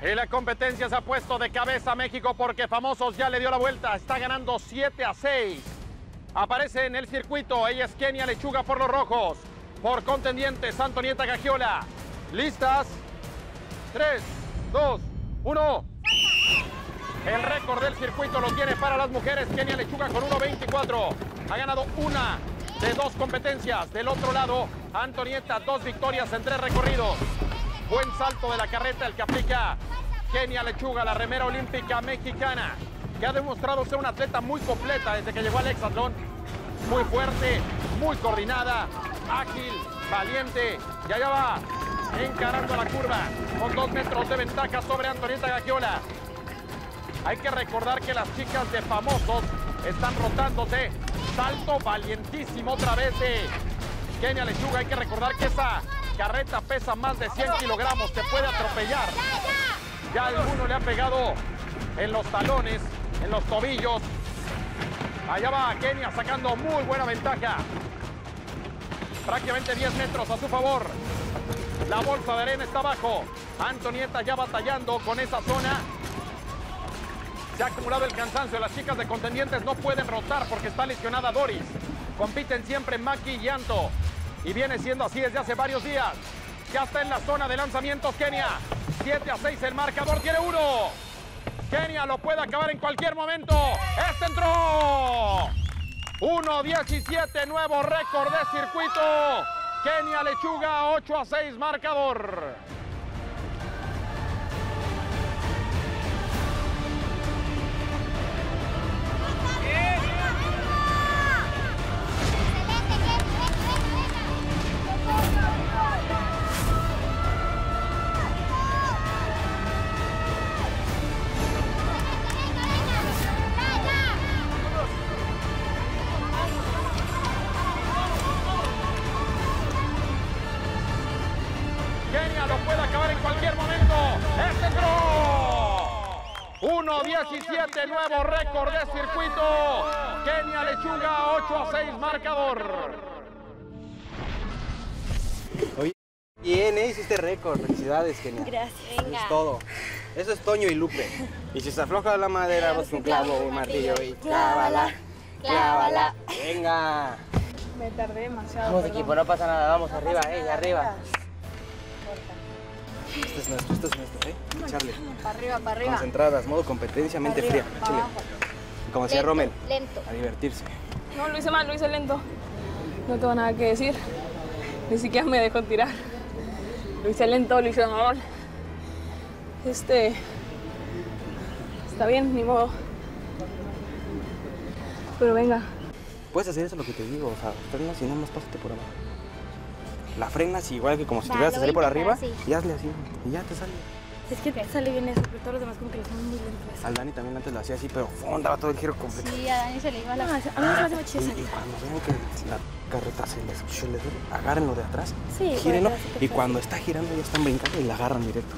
Y la competencia se ha puesto de cabeza a México porque Famosos ya le dio la vuelta. Está ganando 7 a 6. Aparece en el circuito. Ella es Kenia Lechuga por los rojos. Por contendientes, Antonieta Gagiola. ¿Listas? 3, 2, 1. El récord del circuito lo tiene para las mujeres. Kenia Lechuga con 1.24. Ha ganado una de dos competencias. Del otro lado, Antonieta, dos victorias en tres recorridos. Buen salto de la carreta el que aplica Kenia Lechuga, la remera olímpica mexicana, que ha demostrado ser una atleta muy completa desde que llegó al hexatlón. Muy fuerte, muy coordinada, ágil, valiente. Y allá va, encarando la curva, con dos metros de ventaja sobre Antonieta Gagiola. Hay que recordar que las chicas de famosos están rotándose. Salto valientísimo otra vez de Kenia Lechuga. Hay que recordar que esa carreta pesa más de 100 kilogramos, te puede atropellar. Ya alguno le ha pegado en los talones, en los tobillos. Allá va Kenia sacando muy buena ventaja. Prácticamente 10 metros a su favor. La bolsa de arena está abajo. Antonieta ya batallando con esa zona. Se ha acumulado el cansancio. Las chicas de contendientes no pueden rotar porque está lesionada Doris. Compiten siempre Maki y Anto. Y viene siendo así desde hace varios días. Ya está en la zona de lanzamientos Kenia. 7 a 6 el marcador tiene uno. Kenia lo puede acabar en cualquier momento. Este entró. 1-17, nuevo récord de circuito. Kenia Lechuga, 8 a 6 marcador. 1-17, nuevo récord de circuito. Kenia Lechuga, 8 a 6 marcador. Bien, ¿eh? hiciste récord. Felicidades, Kenia. Gracias. Eso es todo. Eso es Toño y Lupe. Y si se afloja la madera, pues un clavo, un martillo y clávala. Clávala. Venga. Me tardé demasiado. Vamos perdón. equipo, no pasa nada. Vamos arriba, eh, arriba. Este es nuestro, este es nuestro, eh. Echarle. Para arriba, para arriba. Concentradas, modo competencia, mente Arriba, fría. Échale. Como decía Rommel, Lento. a divertirse. No, lo hice mal, lo hice lento. No tengo nada que decir. Ni siquiera me dejó tirar. Lo hice lento, lo hice mal. Este. Está bien, ni modo. Pero venga. Puedes hacer eso lo que te digo, o sea, frenas y nada más pásate por abajo. La frenas igual que como si te lo a salir por arriba y hazle así y ya te sale. Es que te sale bien eso, pero todos los demás como que lo son muy lentos. Al Dani también antes lo hacía así, pero ¡fum! daba todo el giro completo. Sí, a Dani se le iba la... a mí se me hace muy chido Y, y cuando vean que la carreta se les, se les duele, agárrenlo de atrás, Sí, gírenlo y cuando está girando ya están brincando y la agarran directo.